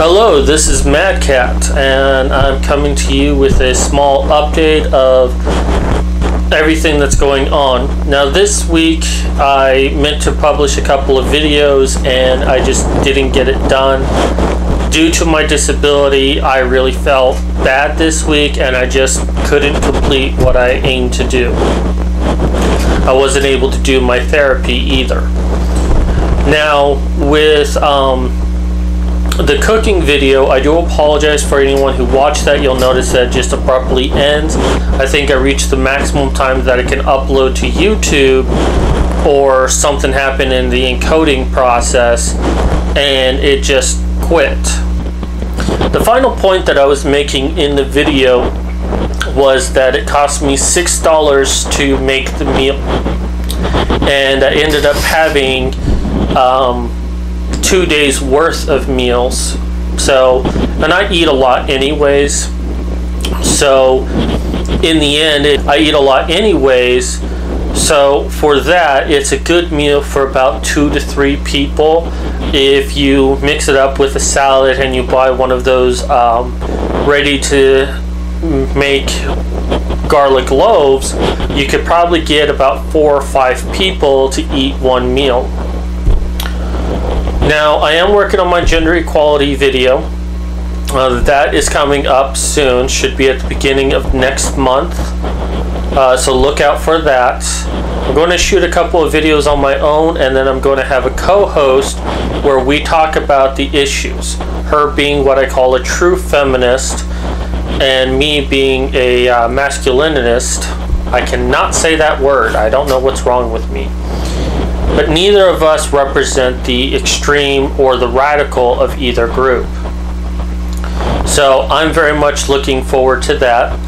Hello, this is Mad Cat, and I'm coming to you with a small update of everything that's going on. Now, this week I meant to publish a couple of videos and I just didn't get it done. Due to my disability, I really felt bad this week and I just couldn't complete what I aimed to do. I wasn't able to do my therapy either. Now, with um, the cooking video, I do apologize for anyone who watched that. You'll notice that just abruptly ends. I think I reached the maximum time that I can upload to YouTube, or something happened in the encoding process and it just quit. The final point that I was making in the video was that it cost me $6 to make the meal, and I ended up having um, two days worth of meals. So, and I eat a lot anyways. So, in the end, it, I eat a lot anyways. So, for that, it's a good meal for about two to three people. If you mix it up with a salad and you buy one of those um, ready to make garlic loaves, you could probably get about four or five people to eat one meal. Now, I am working on my gender equality video. Uh, that is coming up soon, should be at the beginning of next month. Uh, so look out for that. I'm going to shoot a couple of videos on my own, and then I'm going to have a co host where we talk about the issues. Her being what I call a true feminist, and me being a uh, masculinist. I cannot say that word. I don't know what's wrong with me. But neither of us represent the extreme or the radical of either group. So I'm very much looking forward to that.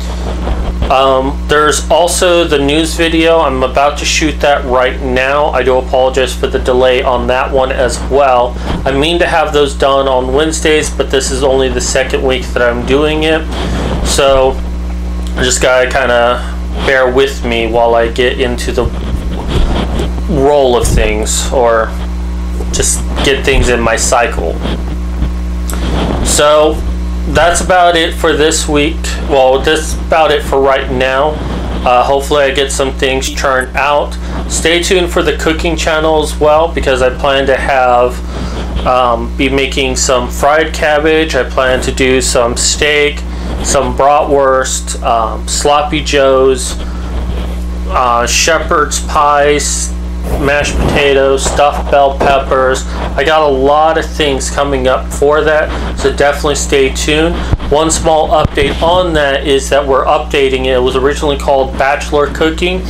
Um, there's also the news video. I'm about to shoot that right now. I do apologize for the delay on that one as well. I mean to have those done on Wednesdays, but this is only the second week that I'm doing it. So I just gotta kind of bear with me while I get into the roll of things or just get things in my cycle. So that's about it for this week. Well, that's about it for right now. Uh, hopefully, I get some things churned out. Stay tuned for the cooking channel as well because I plan to have um, be making some fried cabbage. I plan to do some steak, some bratwurst, um, sloppy joes, uh, shepherd's pies, mashed potatoes, stuffed bell peppers. I got a lot of things coming up for that, so definitely stay tuned. One small update on that is that we're updating it. It was originally called Bachelor Cooking.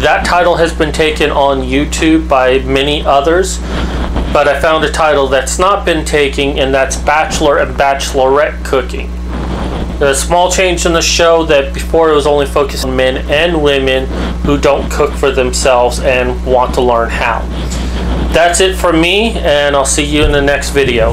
That title has been taken on YouTube by many others, but I found a title that's not been taken, and that's Bachelor and Bachelorette Cooking. A small change in the show that before it was only focused on men and women who don't cook for themselves and want to learn how. That's it for me, and I'll see you in the next video.